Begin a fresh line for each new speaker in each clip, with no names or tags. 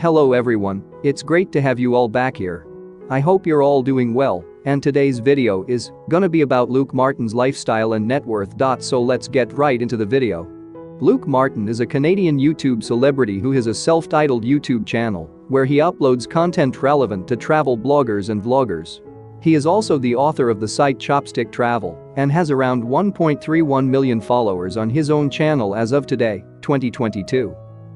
Hello everyone, it's great to have you all back here. I hope you're all doing well, and today's video is gonna be about Luke Martin's lifestyle and net worth. So let's get right into the video. Luke Martin is a Canadian YouTube celebrity who has a self-titled YouTube channel where he uploads content relevant to travel bloggers and vloggers. He is also the author of the site Chopstick Travel and has around 1.31 million followers on his own channel as of today, 2022.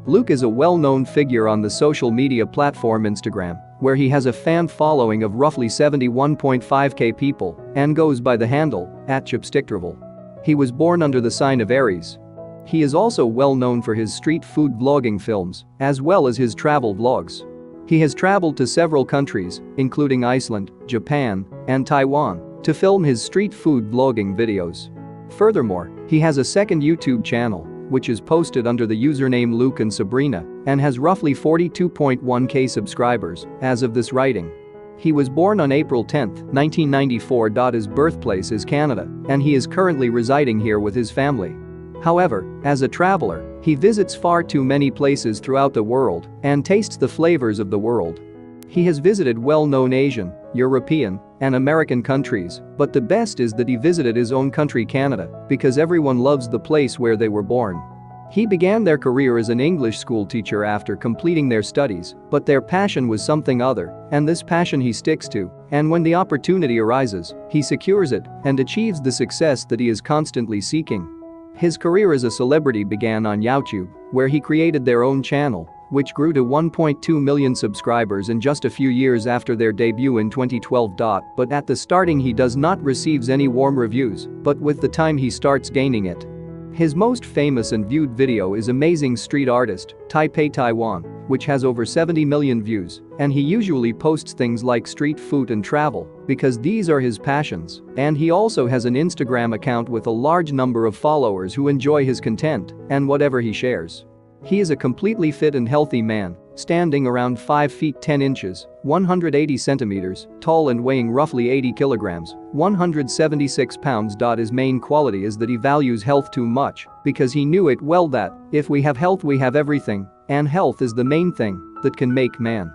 Luke is a well-known figure on the social media platform Instagram, where he has a fan following of roughly 71.5k people and goes by the handle at Chopsticktravel. He was born under the sign of Aries. He is also well known for his street food vlogging films, as well as his travel vlogs. He has traveled to several countries, including Iceland, Japan, and Taiwan, to film his street food vlogging videos. Furthermore, he has a second YouTube channel which is posted under the username Luke and Sabrina and has roughly 42.1k subscribers as of this writing. He was born on April 10, 1994. His birthplace is Canada, and he is currently residing here with his family. However, as a traveler, he visits far too many places throughout the world and tastes the flavors of the world. He has visited well-known Asian, European, and American countries, but the best is that he visited his own country Canada because everyone loves the place where they were born. He began their career as an English school teacher after completing their studies, but their passion was something other, and this passion he sticks to, and when the opportunity arises, he secures it and achieves the success that he is constantly seeking. His career as a celebrity began on YouTube, where he created their own channel which grew to 1.2 million subscribers in just a few years after their debut in 2012. But at the starting he does not receives any warm reviews, but with the time he starts gaining it. His most famous and viewed video is Amazing Street Artist, Taipei, Taiwan, which has over 70 million views, and he usually posts things like street food and travel because these are his passions, and he also has an Instagram account with a large number of followers who enjoy his content and whatever he shares. He is a completely fit and healthy man, standing around 5 feet 10 inches, 180 centimeters, tall and weighing roughly 80 kilograms, 176 pounds. His main quality is that he values health too much because he knew it well that if we have health we have everything, and health is the main thing that can make man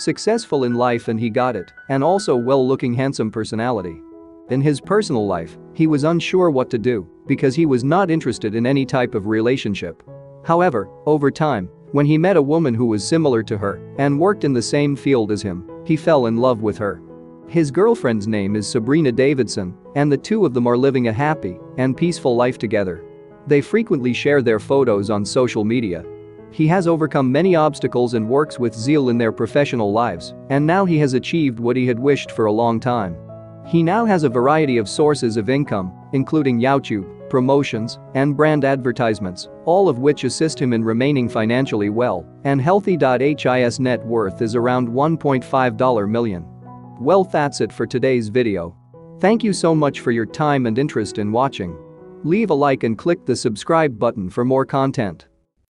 successful in life and he got it, and also well-looking handsome personality. In his personal life, he was unsure what to do because he was not interested in any type of relationship. However, over time, when he met a woman who was similar to her and worked in the same field as him, he fell in love with her. His girlfriend's name is Sabrina Davidson, and the two of them are living a happy and peaceful life together. They frequently share their photos on social media. He has overcome many obstacles and works with zeal in their professional lives, and now he has achieved what he had wished for a long time. He now has a variety of sources of income, including YouTube, promotions, and brand advertisements, all of which assist him in remaining financially well and healthy. His net worth is around $1.5 million. Well that's it for today's video. Thank you so much for your time and interest in watching. Leave a like and click the subscribe button for more content.